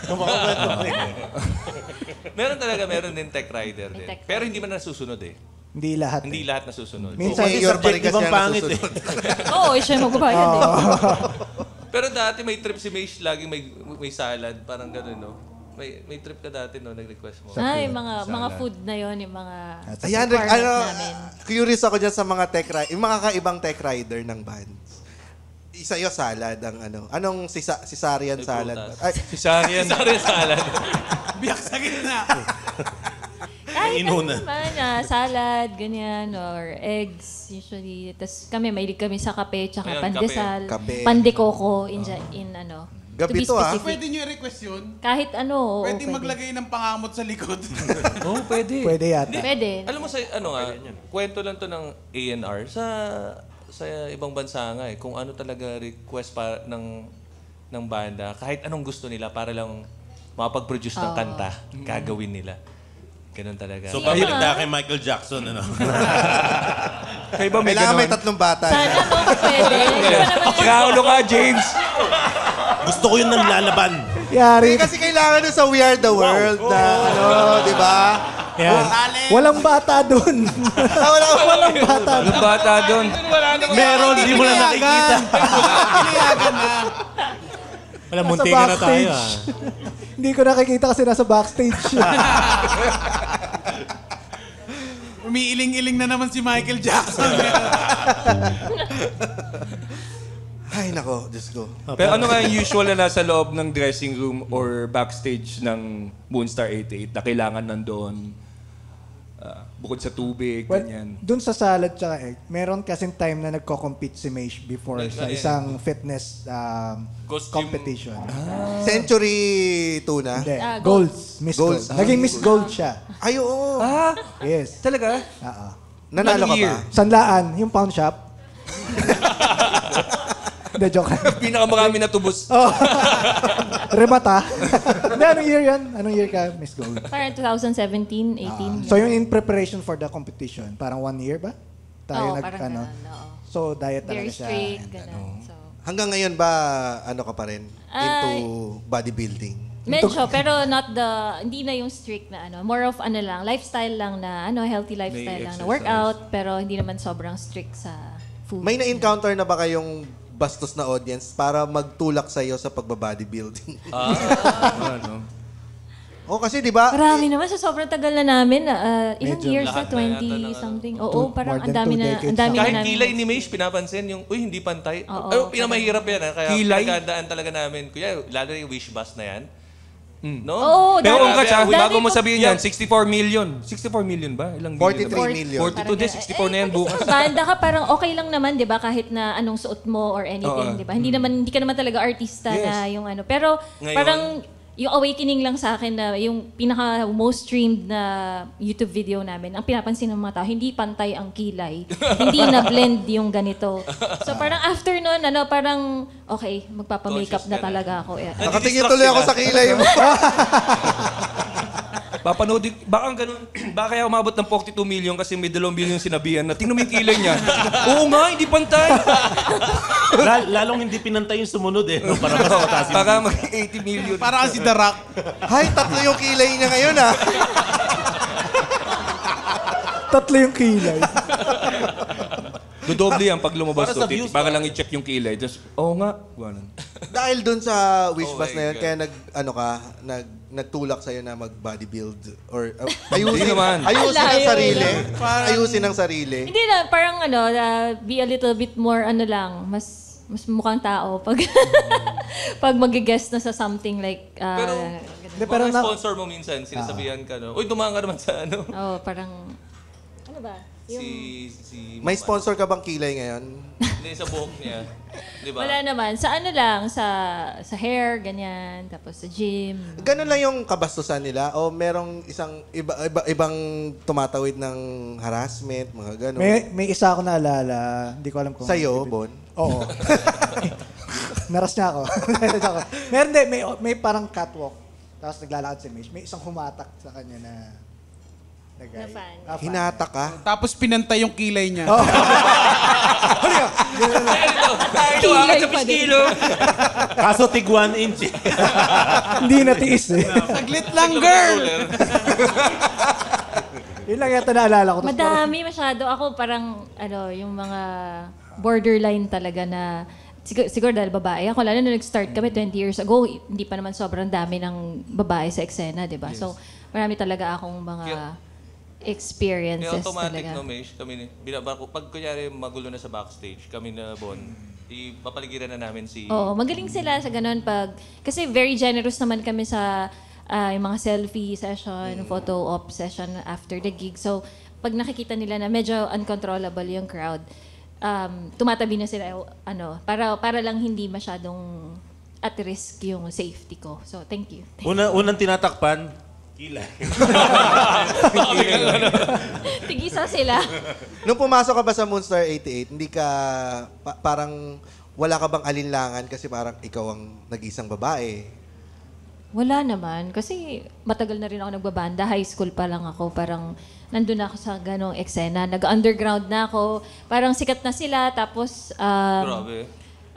meron talaga, meron din tech rider din. Tech Pero hindi man nasusunod eh. hindi lahat. Hindi eh. lahat nasusunod. Minsan, pa rin kasi subjective ang ang pangit eh. nasusunod. Oo, siya yung magbabayad eh. Pero dati may trip si Maish, laging may, may salad, parang gano'n, no? May, may trip ka dati, no? Nag-request mo. Ay, mga mga food na yon yung mga Ayan, Rick, requirement ano, namin. curious ako dyan sa mga tech rider, yung mga kaibang tech rider ng bands. Isa yo salad ang ano. Anong sisa, cesarean May salad? prutas. Ay, Si Sarian. Sorry, salad. Biyak sa gitna. Kahit Inuna. ano naman, ah, salad, ganyan, or eggs, usually. Tapos kami, mahilig kami sa kape, tsaka Ayun, pandesal, kape. Kape. pandekoko, in, in ano. Gabi to to, ah. Pwede nyo i-request yun? Kahit ano, Pwede pwede. maglagay ng pangamot sa likod. Oo, pwede. Pwede yata. Pwede. Alam mo sa ano nga, kwento lang to ng A&R sa sa ibang bansa nga eh kung ano talaga request pa ng ng banda kahit anong gusto nila para lang makapag-produce ng kanta gagawin nila. Ganun talaga. So, pabigda kay Michael Jackson, ano? Kayo ba may kailangan may tatlong bata. Sana no, pwede. Kaulo ka, James. Gusto ko yung nanlalaban. Yari. Kasi kailangan nun sa We Are the World na ano, di ba? Yan. Walang bata doon. Ah, wala, Walang bata. Ang bata doon. Meron, di mo na nakikita. Pinayagan na. Wala, Nasa munti ka na tayo backstage. ah. Hindi ko nakikita kasi nasa backstage. Umiiling-iling na naman si Michael Jackson. Ay, nako, Diyos ko. Pero ano nga yung usual na nasa loob ng dressing room or backstage ng Moonstar 88 na kailangan nandoon ah, bukod sa tubig, well, ganyan. doon sa salad tsaka egg, meron kasing time na nagko-compete si Maish before sa isang fitness um, Costume. competition. Century tuna. Hindi. Ah, Golds. Miss Gold. Golds. Naging Miss Gold siya. Ay, oo. Ah, Yes. talaga? Oo. Nanalo ka year? ba? Sanlaan, yung pound shop. Hindi, joke. Pinakamarami na tubos. Oh. Remata. Hindi, anong year yan? Anong year ka, Miss Gold? Parang 2017, 18. So, yung in preparation for the competition, parang one year ba? Tayo Oo, nag, parang ano. ganun, oo. So, diet Very talaga siya. strict, and ano. ganun. So, Hanggang ngayon ba, ano ka pa rin? Into Ay. bodybuilding? medyo, pero not the, hindi na yung strict na ano. More of ano lang, lifestyle lang na, ano, healthy lifestyle lang na exercise. workout, pero hindi naman sobrang strict sa food. May na-encounter na ba kayong bastos na audience para magtulak sa iyo sa pagbabodybuilding? ano? o kasi 'di ba? Marami naman sa sobrang tagal na namin. ah, ilang Medyo years na? lahat na yata 20 ng ano. something. Two- Oo, parang more ang than dami two na, decades ang dami na. Kahit namin. kilay ni Maish, pinapansin yung, uy, hindi pantay. Oo, Ay, pinamahirap yan. Ha? Kaya Kilay? talaga namin. Kuya, lalo na yung wish bus na yan. No? Oo, Pero dati- katsa, dati bago mo sabihin yan, 64 million. 64 million ba? Ilang 43 billion? million. 42 din, 64 na yan Eh, bukas. pag sa banda ka, parang okay lang naman, di ba? Kahit na anong suot mo or anything, Oo. di ba? Hindi naman, hindi ka naman talaga artista Yes. na yung ano. Pero Ngayon? parang yung awakening lang sa akin na yung pinaka most streamed na YouTube video namin, ang pinapansin ng mga tao, hindi pantay ang kilay. hindi na blend yung ganito. So parang after nun, ano, parang, okay, magpapamakeup na talaga ako. Yeah. Nakatingin tuloy ako sa kilay mo. Papanoodin, baka ang ganun, baka kaya umabot ng 42 million kasi may 2 million sinabihan na tingnan mo yung kilay niya. Oo nga, hindi pantay. Lal- lalong hindi pinantay yung sumunod eh. No? Para mas mataas yung Baka mag 80 million. Para kasi The Rock. Hay, tatlo yung kilay niya ngayon ah. Tatlo yung kilay. Dodoble yan pag lumabas Para to. views, Baka lang i-check yung kilay. Tapos, oo nga. Ganun. Dahil dun sa wish Oh bus na yun, God. kaya nag, ano ka, nag, nagtulak sa'yo na mag-bodybuild or uh, ayusin, naman. ayusin ang Layo sarili. Parang- Ayusin ang sarili. Hindi na, parang ano, uh, be a little bit more, ano lang, mas mas mukhang tao pag pag mag-guest na sa something like uh, Pero, Hindi, pero na- sponsor mo minsan, sinasabihan ka, no? Uy, dumaan ka naman sa ano. oh, parang ano ba? Yung, Si, si... May sponsor ka bang kilay ngayon? Hindi, sa buhok niya. Di ba? wala naman. Sa ano lang, sa sa hair, ganyan, tapos sa gym. Ganun lang yung kabastusan nila o merong isang iba, iba ibang tumatawid ng harassment, mga ganun. May, may isa ako naalala. Hindi ko alam kung... Sa'yo, Bon? Oo. Naras niya ako. Meron din, may, may parang catwalk. Tapos naglalakad si Mish. May isang humatak sa kanya na... Na, guy. Fan. Ah, fan. Hinata ka? Tapos pinantay yung kilay niya. Kilay pa din. Kaso tig one inch. Hindi natiis eh. Saglit lang, girl! Yun lang yata naalala ko. Tapos Madami masyado. Ako parang, ano, yung mga borderline talaga na, siguro, siguro dahil babae. Ako, lalo na nag-start kami 20 years ago, hindi pa naman sobrang dami ng babae sa eksena, di ba? So, marami talaga akong mga Kaya experiences automatic, talaga. no, Mesh? Kami, ni- binaba ko, pag kunyari magulo na sa backstage, kami na Bon, ipapaligiran na namin si... Oo, magaling sila sa ganun pag... Kasi very generous naman kami sa ah, yung mga selfie session, photo op session after the gig. So, pag nakikita nila na medyo uncontrollable yung crowd, um, tumatabi na sila, ano, para, para lang hindi masyadong at risk yung safety ko. So, thank you. Una, unang tinatakpan, kilay. Tigisa sila. Nung pumasok ka ba sa Moonstar 88, hindi ka pa- parang wala ka bang alinlangan kasi parang ikaw ang nag-isang babae? Wala naman. Kasi matagal na rin ako nagbabanda. High school pa lang ako. Parang nandun na ako sa ganong eksena. Nag-underground na ako. Parang sikat na sila. Tapos, um, Grabe.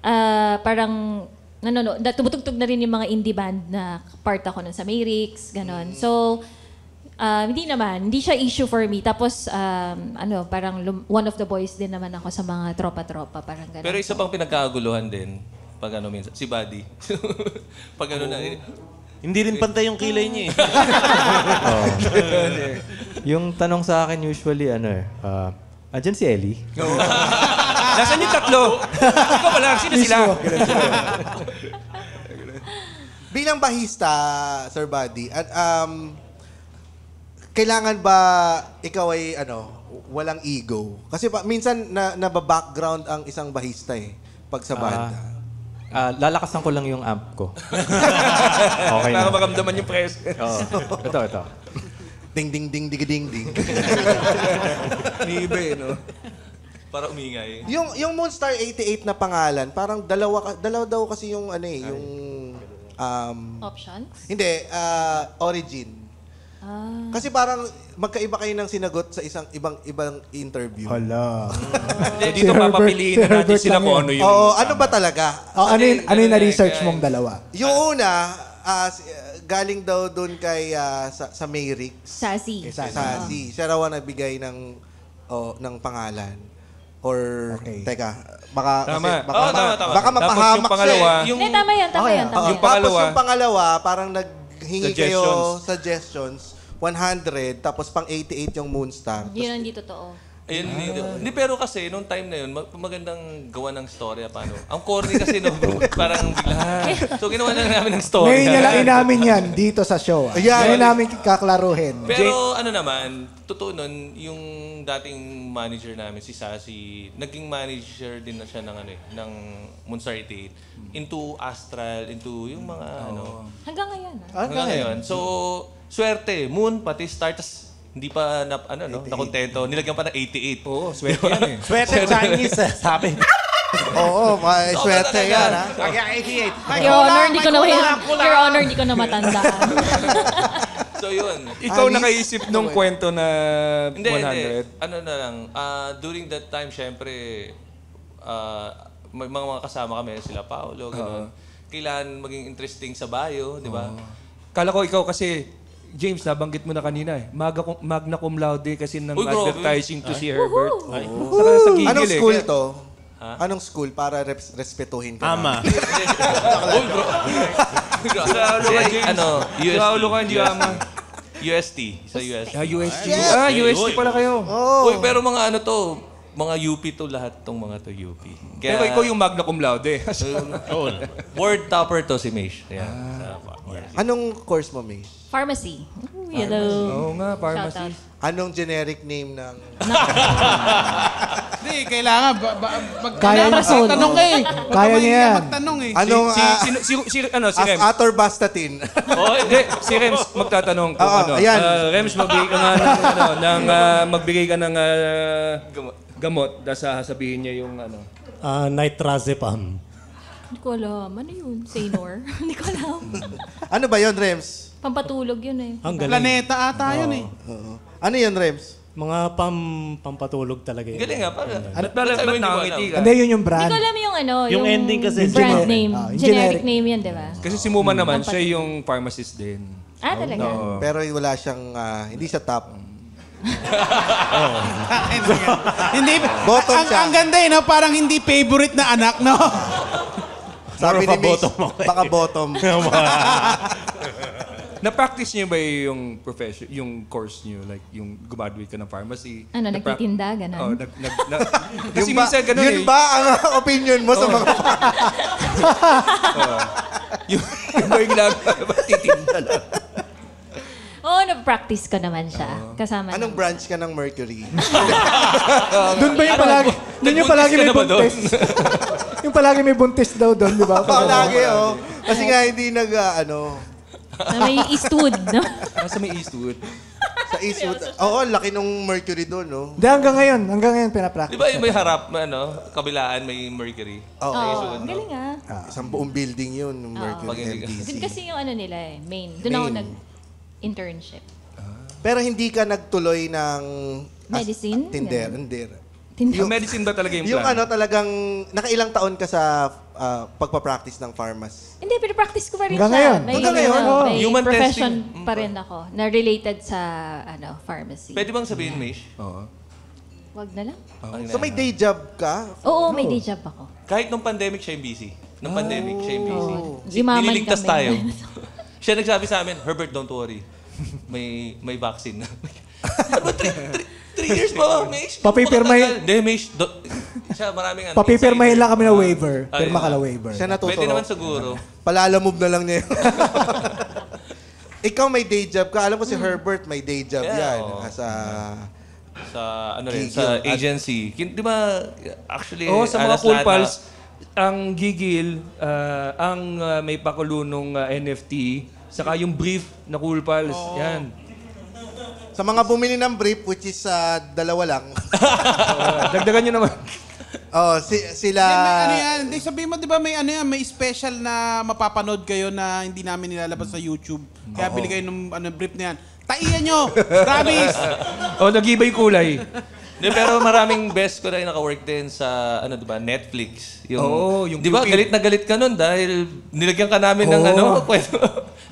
ah, parang nanono, na, tumutugtog na rin yung mga indie band na part ako nun sa Mayrix, ganon. So, ah, hindi naman, hindi siya issue for me. Tapos, um, ano, parang lum- one of the boys din naman ako sa mga tropa-tropa, parang ganon. Pero isa pang pinagkaguluhan din, pag ano minsan, si Buddy. pag ano na, Hindi rin pantay yung kilay niya eh. Yung tanong sa akin usually, ano eh, ah, andyan si Ellie? Nasaan yung tatlo? Ikaw pala, sino sila? Bilang bahista, Sir Buddy, at um, kailangan ba ikaw ay ano, walang ego? Kasi pa, minsan na, naba-background ang isang bahista eh, pag sa banda. Ah, lalakasan ko lang yung amp ko. okay Para na. makamdaman yung press. Oo. Ito, ito. Ding ding ding ding ding ding. Ni iba eh, no? para umingay. yung yung Moonstar 88 na pangalan, parang dalawa ka- dalawa daw kasi yung ano eh, yung um Options? hindi, ah, origin. Ah. Kasi parang magkaiba kayo ng sinagot sa isang ibang ibang interview. Hala. Hindi, dito papapiliin na natin sila kung ano yung... Oo, ano ba talaga? Oh, ano yung, ano yung na-research mong dalawa? Yung una, ah, si- ah, galing daw doon kay ah, sa, sa Mayrix. Sassy. Sassy. Siya raw ang nagbigay ng oh, ng pangalan. Or, Okay. teka, baka, Tama. kasi, baka, Oo, tama, tama. baka Tapos mapahamak yung pangalawa, siya eh. Yung, Hindi, tama yan, tama Okay, yan, tama Oo, Yung yan. tapos pangalawa- yung pangalawa, parang naghingi kayo Suggestions. suggestions, 100, tapos pang 88 yung Moonstar. Yun ang hindi totoo. Ayun, hindi, hindi, pero kasi, nung time na yun, mag- magandang gawa ng storya, paano? Ang corny kasi, no, parang bigla. So, ginawa na namin ng story. Ngayon niya lang inamin yan dito sa show. ah. Ayan. Ngayon namin kaklaruhin. Pero ano naman, totoo nun, yung dating manager namin, si Sassy, naging manager din na siya ng, ano, eh, ng Moonstar 88. Into Astral, into yung mga ano. Hanggang ngayon, ah. Hanggang ngayon. So, swerte. Moon, pati Star, tas hindi pa na, ano, no, nakontento. Nilagyan pa ng 88. Oo, swerte yan eh. Swerte Chinese, eh, sabi. Oo, may swerte talaga. yan, ha? Kaya 88. Your Honor, hindi ko na Your Honor, hindi ko na matandaan. So, yun. Ikaw Anis. nakaisip nung kwento na Hindi, 100. hindi. Ano na lang, ah, during that time, syempre, ah, may mga, mga kasama kami, sila Paolo, gano'n. Kailangan maging interesting sa bio, di ba? Kala ko ikaw kasi, James, nabanggit mo na kanina eh. Maga, magna cum laude kasi ng Uy, grabe. advertising to si Herbert. Saka sa gigil Anong eh. school to? Anong school para res- respetuhin ka? Ama. Kasi, ano, UST. Ka, hindi ama. UST. Sa UST. Ah, UST. Ah, UST pala kayo. Uy, pero mga ano to, mga UP to lahat tong mga to UP. Pero ikaw yung magna cum laude. Word topper to si Mish. Ayan. Anong course mo, May? Pharmacy. Ooh, hello. Oo nga, pharmacy. Anong generic name ng... Hindi, kailangan. Ba, ba, mag, Kaya mag- niya. magtanong ka eh. Kaya ka niya mahiya. Magtanong eh. Anong... si, ah, si, si, si, ano, si Rems. As atorvastatin. Oh, hindi. Si Rems magtatanong kung Oo, ano. ayan. Ah, Rems, magbigay ka nga ng, ano, ng, ah, magbigay ka ng ah, gamot. Tapos sasabihin niya yung ano. Ah, nitrazepam. Hindi ko alam. Ano yun? Saynor? Hindi ko alam. ano ba yon Rems? Pampatulog yun eh. Ang galing. Planeta ata yun eh. Oo. Ano yon Rems? Mga pam, pampatulog talaga yun. Galing nga, para. Ba't ba't ba't nakangiti ka? Hindi, yun yung Hindi brand. ko alam yung ano, Yung ending kasi, brand generic. name. Ah, yung generic, generic. name yan, di ba? Kasi si Muma naman, siya yung pharmacist din. Ah, talaga? Pero wala siyang... ah, hindi siya top. hindi. Bottom ang, siya. ang ganda eh, no? Parang hindi favorite na anak, no? Sabi ni Miss, bottom ako eh. baka bottom. Na-practice niyo ba yung profession, yung course niyo? Like, yung graduate ka ng pharmacy? Ano, Na-prac- nagtitinda, ganun? Oh, nag, nag, na, kasi Yun ba, minsan ganun yun eh. ba ang opinion mo sa mga... yung, yung ba yung ginagawa? Titinda lang. Oo, na-practice ko naman siya. Kasama Anong ng- branch ka ng Mercury? Doon ba yung palagi? Doon yung palagi may buntis. yung palagi may buntis daw doon, di ba? Oo, lagi, oh. Kasi nga hindi nag, ah, ano, Na may Eastwood, no? Nasa may Eastwood. sa Eastwood. Oo, laki nung Mercury doon, no? Hindi, hanggang ngayon. Hanggang ngayon Di pinapractice. ba yung may harap, may ano, kabilaan, may Mercury? Oo. Oo, ang galing ah. Isang buong building yun, yung Mercury ka-. Doon kasi yung ano nila eh, main. Doon ako Main. Nag-internship. Pero hindi ka nagtuloy ng... as- Medicine? Tinder, Ganun. hindi. Tindi- Yung medicine ba talaga yung, Yung plan? ano talagang, nakailang taon ka sa ah, pagpapractice ng pharmacy? Hindi, pinapractice ko pa rin Hanggang siya. ngayon. May, Hanggang ngayon, ano, oh. may Human profession testing. pa rin ako na related sa ano pharmacy. Pwede bang sabihin, Mish? Oo. Wag na lang. So may day job ka? Oo, may day job ako. Kahit nung pandemic siya yung busy. Nung pandemic siya yung busy. Oo. Si- Yumaman Nililigtas kami. tayo. siya nagsabi sa amin, Herbert, don't worry. May may vaccine na. ano, three, three, three years pa, Mish? Papipirmahin- Hindi, Mish. Do, siya maraming ano. Papipirmahin lang kami na waiver. Ay, Pirma ka ah. na waiver. Siya natuturo. Pwede naman siguro. Palalamove na lang niya yun. Ikaw may day job ka. Alam ko si Herbert may day job Yeah, yan. oo. As a... Sa ano rin, Gigil. sa At- agency. Kin- Di ba, actually, Oo, sa mga cool pals, ang gigil, ah, ang ah, may pakulunong ah, NFT, saka yung brief na cool pals, yan. Sa mga bumili ng brief, which is ah, dalawa lang. Ah, dagdagan nyo naman. oh, si, sila... Hindi, may ano yan. Hindi, sabihin mo, di ba may ano yan, may special na mapapanood kayo na hindi namin nilalabas sa YouTube. Kaya bili kayo ng ano, brief na yan. Taiyan nyo! Promise! O, nag-iba yung kulay. Hindi, pero maraming best ko na yung naka-work din sa, ano, di ba, Netflix. Yung, Oo, yung Di ba, Cupid. galit na galit ka nun dahil nilagyan ka namin ng Oo. ano, kwento.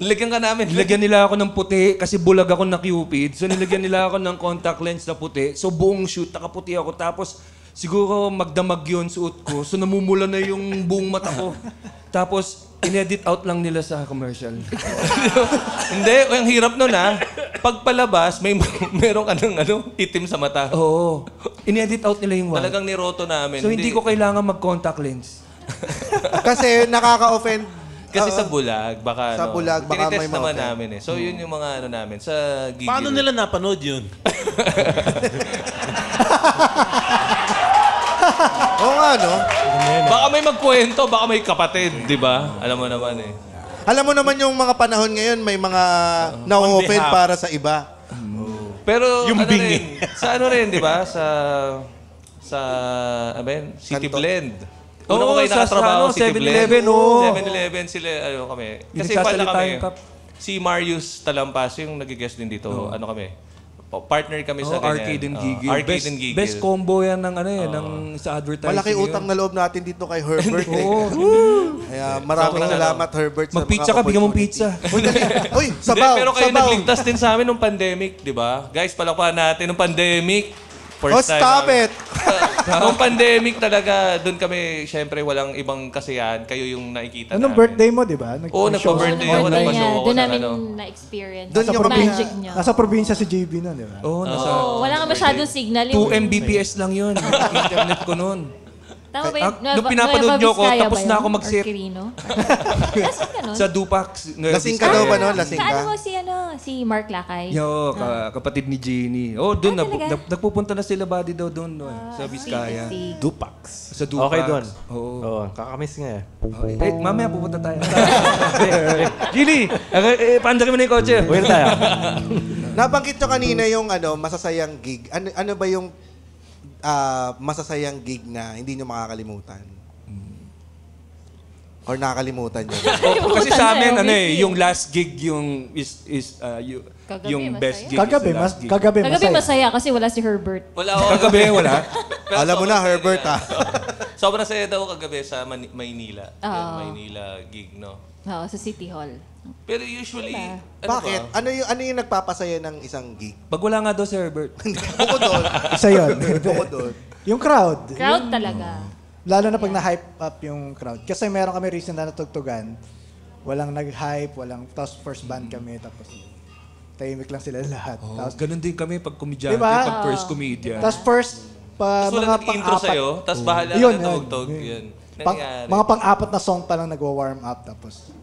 Nilagyan ka namin. Nilagyan nila ako ng puti kasi bulag ako na Cupid. So nilagyan nila ako ng contact lens na puti. So buong shoot, nakaputi ako. Tapos siguro magdamag yun suot ko. So namumula na yung buong mata ko. Tapos inedit out lang nila sa commercial. Hindi, ang hirap nun ha. pagpalabas, may meron ka ng ano, itim sa mata. Oo. In-edit out nila yung one. Talagang niroto namin. So hindi ko kailangan mag-contact lens. Kasi nakaka-offend. Kasi sa bulag, baka Sa ano, bulag, baka tinitest may mga naman namin eh. So yun yung mga ano namin. Sa gigil. Paano nila napanood yun? Oo nga, no? Baka may magkwento, baka may kapatid, di ba? Alam mo naman eh. Alam mo naman yung mga panahon ngayon, may mga na-offend behalf. para sa iba. Pero Yung ano bingi. rin, sa ano rin, di ba? Sa sa ano ba yun? City Kanto. Blend. Oo, Una ko kayo sa- nakatrabaho, sa ano, City 7-Eleven, Blend. oo. 7-Eleven sila, ano kami. Yung Kasi pala nagsasalita kami. yung kap. Si Marius Talampas, yung nag-guest din dito, ano kami. pa- Partner kami sa Oh, ganyan. arcade and Oo, gigil. arcade best, and gigil. best combo yan ng ano eh, ng sa advertising. Malaki yun. utang na loob natin dito kay Herbert. eh. Kaya maraming Sobrang salamat, Herbert. sa Mag-pizza mga ka, bigyan mong opportunity. pizza. Uy, dali. Uy, Hindi, sabaw, pero kayo sabaw. nagligtas din sa amin nung pandemic, di ba? Guys, palakpakan natin nung pandemic. First Oh, time stop it! nung pandemic talaga, doon kami, syempre, walang ibang kasiyahan. Kayo yung nakikita Anong namin. birthday mo, di ba? Nag- Oo, nagpa-birthday Doon ako. niya, nagpa-show ako doon sa namin ano. na-experience. Doon Nasa yung probinsya, magic niya. nasa probinsya si JB nun, di ba? Oo, nasa Oo, wala nga masyadong signal. 2 Mbps lang yun. Internet ko noon. Tama ba Ah, yun? nung pinapanood niyo ako, tapos na ako mag-sip. Quirino? Nasaan ka nun? Sa Dupax. Lasing ka daw ba no? Lasing Sa ano ka? mo si ano, si Mark Lakay? Yo, ka- kapatid ni Jenny. Oh, doon Ah, na, nagpupunta na sila body daw doon no, sa Vizcaya. Dupax. Sa Dupax. Okay doon. Oo. Oo, kakamiss nga eh. Okay. Eh, mamaya pupunta tayo. Jenny, eh, eh, paanda mo na yung kotse. Uwi na tayo. Nabanggit nyo kanina yung ano, masasayang gig. Ano, ano ba yung ah, masasayang gig na hindi nyo makakalimutan? Or nakakalimutan nyo? Oh, kasi sa amin, Kalimutan na, ano eh, yung last gig yung is, is uh, you- Kagabi, yung masaya. best gig Kagabi, is mas, gig. kagabi, Kagabi masaya. masaya kasi wala si Herbert. Wala ako. Kagabi, wala. Pero Alam mo na, Herbert, saya ah. Sobrang saya daw kagabi sa Mani- Maynila. Oo. Yung Maynila gig, no? Oo, sa City Hall. Pero usually, ano Bakit? ba? Ano yung, ano yung nagpapasaya ng isang gig? Pag wala nga daw si Herbert. Bukod doon. Isa yun. Bukod doon. yung crowd. Crowd talaga. Lalo na pag na-hype up yung crowd. Kasi meron kami recent na natugtugan. Walang nag-hype, walang... Tapos first band kami, tapos tahimik lang sila lahat. Oh, Tapos, ganun din kami pag komedyante, Diba? pag first comedian. tapos first, pa, Tapos wala mga nag-intro pang-apat. sa'yo, tapos bahala ka Yun, na yun. tumugtog. Yun. Pang, Nangyari. mga pang-apat na song pa lang nagwa-warm up. Tapos,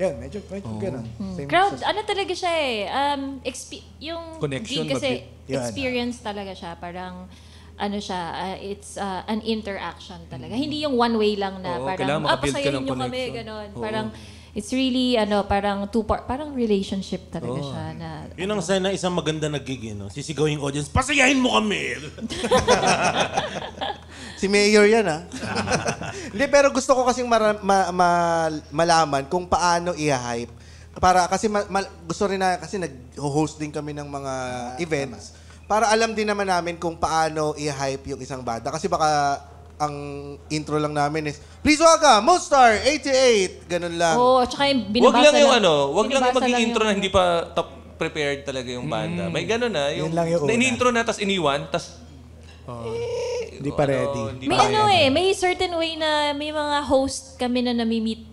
yun, medyo, medyo ganun. Same Crowd, sa- ano talaga siya eh. Um, expe- yung Connection, gig kasi Yan. experience talaga siya. Parang, ano siya, uh, it's uh, an interaction talaga. Hindi yung one way lang na Oo, parang, ah, makabuild ka pasayahin ng nyo kami, connection. ganon. Oo. Parang, it's really, ano, parang two part, parang relationship talaga siya na, Yun ang sign na isang maganda na gig, eh, no? Sisigawin yung audience, pasayahin mo kami! Si Mayor yan, ah. Hindi, pero gusto ko kasing mara- ma- ma- malaman kung paano i-hype. Para, kasi ma- ma- gusto rin na, kasi nag-host din kami ng mga events. Para alam din naman namin kung paano i-hype yung isang banda. Kasi baka ang intro lang namin is, Please welcome, Monster 88! Ganun lang. Oo, oh, tsaka yung Wag binabasa lang yung ano, wag lang yung binabasa mag-intro na hindi pa top prepared talaga yung banda. May gano'n na. Yung, Yun lang yung na una. in-intro na, tas iniwan, tas... Hindi pa ready. hindi May pa ano ready. eh, may certain way na may mga host kami na nami-meet.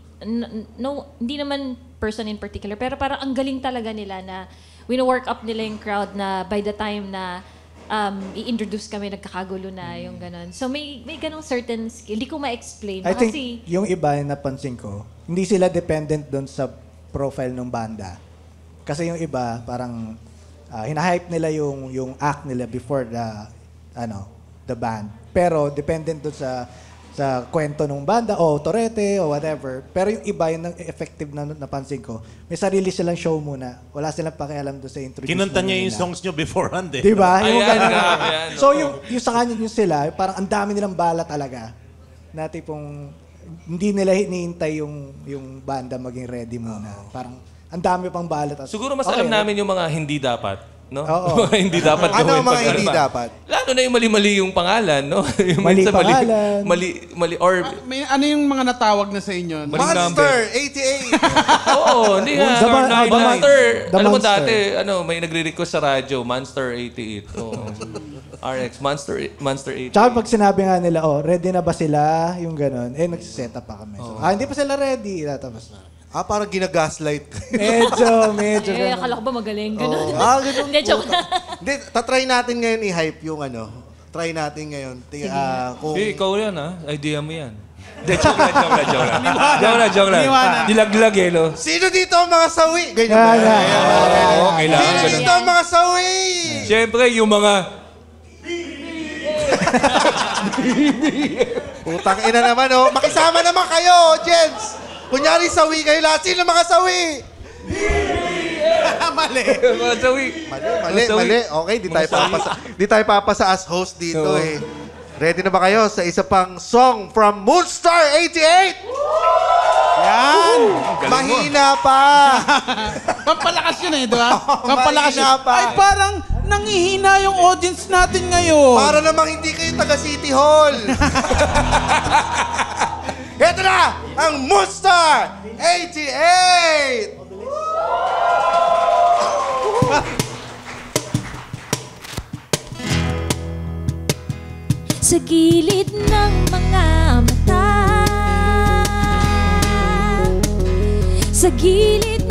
No, hindi naman person in particular, pero parang ang galing talaga nila na wino-work up nila yung crowd na by the time na um, i-introduce kami, nagkakagulo na yung ganun. So may may ganong certain skill. Hindi ko ma-explain. I think Kasi, yung iba na napansin ko, hindi sila dependent doon sa profile ng banda. Kasi yung iba, parang ah, hinahype nila yung yung act nila before the ano, the band. Pero dependent doon sa sa kwento ng banda o torete o whatever. Pero yung iba, yung effective na napansin ko, may sarili silang show muna. Wala silang pakialam doon sa introduce. Kinanta na niya yung songs niyo beforehand, eh. Di ba? Yung Ayan, ganun. grabe yan, So yung, yung sa kanya, yung sila, parang ang dami nilang bala talaga. Na tipong hindi nila hinihintay yung yung banda maging ready muna. Parang ang dami pang bala. tas- Siguro mas Okay, alam namin yung mga hindi dapat. No? Oo. Mga hindi dapat Ano gawin ang mga hindi ano dapat? Lalo na yung mali-mali yung pangalan, no? yung Mali minsan pangalan. Mali, mali, or... Ah, May, ano yung mga natawag na sa inyo? Maling Monster 88! Oo, hindi nga. The Ma- Monster, the Monster. the alam mo Monster. dati, ano, may nagre-request sa radyo, Monster 88. Oo. RX, Monster, Monster 88. Tsaka pag sinabi nga nila, oh, ready na ba sila? Yung ganun. Eh, nagsiset up pa kami. So, ah, hindi pa sila ready. Ah, Tapos, Ah, parang ginagaslight. Medyo, medyo. Eh, ganun. akala ko ba magaling? Ganun. Oo. Ah, ganun Hindi, joke lang. Hindi, tatry natin ngayon i-hype yung ano. Try natin ngayon. Ti- ah, kung... Eh, ikaw yan ha. Idea mo yan. Hindi, joke lang, joke lang, joke lang. Joke lang, joke lang. Iniwanan. Dilaglag eh, no? Sino dito ang mga sawi? Ganyan ba? Yan, yan, yan. Oo, kailangan Sino ganun. dito ang mga sawi? Siyempre, yung mga... Putang ina naman, oh. Makisama naman kayo, gents. Kunyari sawi kayo lahat. Sino mga sawi? Mali. mga sawi. Mali, mali, Mga sawi. mali. Okay, di tayo papasa. Di tayo papasa as host dito Oo. eh. Ready na ba kayo sa isa pang song from Moonstar 88? Yan. Mahina pa. Pampalakas yun eh, di ba? Pampalakas yun. Mahina pa. Ay, parang nangihina yung audience natin ngayon. Para namang hindi kayo taga City Hall. Ito na ang Moonstar 88! Sa gilid ng mga mata Sa gilid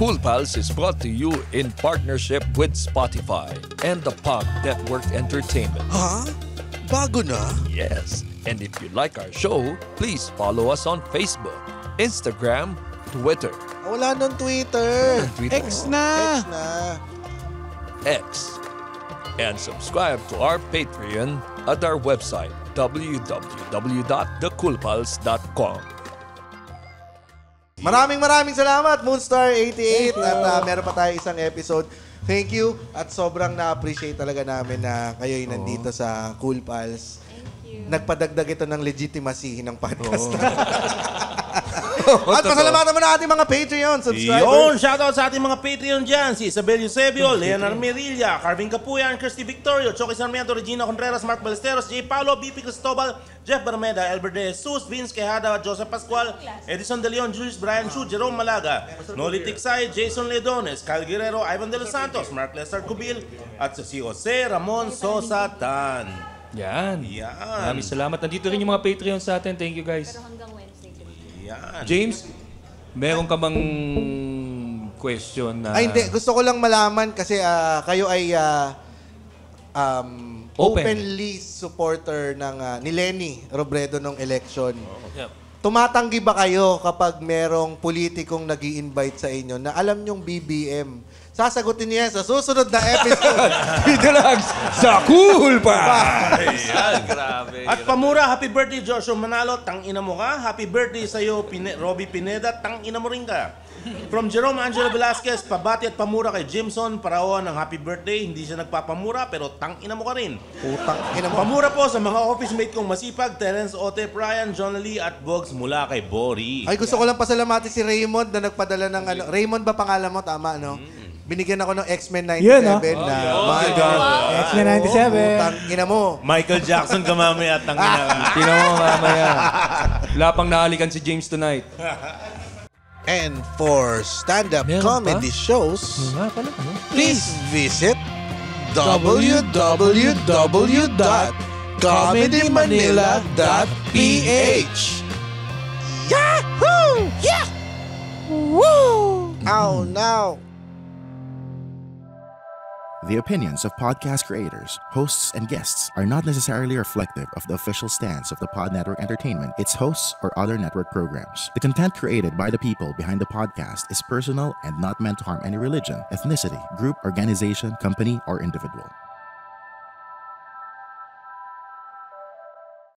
Cool Pals is brought to you in partnership with Spotify and the Pop Network Entertainment. Ha? Bago na? Yes. And if you like our show, please follow us on Facebook, Instagram, Twitter, Wala nung Twitter. Twitter. X na. X na. X, and subscribe to our Patreon at our website www.thecoolpals.com. Maraming maraming salamat, Moonstar 88. At ah, meron pa tayo isang episode. Thank you. At sobrang na-appreciate talaga namin na kayo'y nandito sa Cool Pals. Nagpadagdag ito ng legitimacy ng podcast. At pasalamatan mo na ating mga Patreon Yun! subscribers. Shoutout sa ating mga Patreon dyan. Si Isabel Eusebio, Leonard Merilla, Carvin Capuyan, Kirsty Victorio, Choki Sarmiento, Regina Contreras, Mark Ballesteros, J. Paulo, BP Cristobal, Jeff Barmeda, Albert De Jesus, Vince Quejada, Joseph Pascual, Edison De Leon, Julius Brian Chu, Jerome Malaga, Noli Tiksay, Jason Ledones, Kyle Guerrero, Ivan De Los Santos, Mark Lester Cubil, at si Jose Ramon Sosa Tan. Yan. Yan. Maraming salamat. Nandito rin yung mga Patreon sa atin. Thank you guys. Hanggang Wednesday. Yan. James, meron ka bang question na... Ay, hindi. Gusto ko lang malaman kasi ah, kayo ay ah, um, Open. openly supporter ng ah, ni Lenny Robredo ng election. Yep. Tumatanggi ba kayo kapag merong politikong nag invite sa inyo na alam nyong BBM? Sasagutin niya sa susunod na episode. Dito lang sa Cool pa! Ayan, grabe. At pamura, happy birthday Joshua Manalo, tang ina mo ka. Happy birthday sa iyo Pine- Robbie Pineda, tang ina mo rin ka. From Jerome Angelo Velasquez, pabati at pamura kay Jimson, parawan ng happy birthday. Hindi siya nagpapamura pero tang ina mo ka rin. Putang ina mo. Pamura po sa mga office mate kong masipag, Terence Ote, Brian, John Lee at Bogs mula kay Bori. Ay, gusto ko lang pasalamati si Raymond na nagpadala ng ano. Raymond ba pangalan mo? Tama, no? Binigyan ako ng X-Men 97 Yun, no? na my God. X-Men 97. Putang ina mo. Michael Jackson ka mamaya, tang ina ka. Tingnan mo mamaya. Wala pang nahalikan si James tonight. And for stand-up Meron comedy pa? shows, Nga pala, ano? please visit www.comedymanila.ph Yahoo! Yeah! Woo! Oh, no! The opinions of podcast creators, hosts, and guests are not necessarily reflective of the official stance of the Pod Network Entertainment, its hosts, or other network programs. The content created by the people behind the podcast is personal and not meant to harm any religion, ethnicity, group, organization, company, or individual.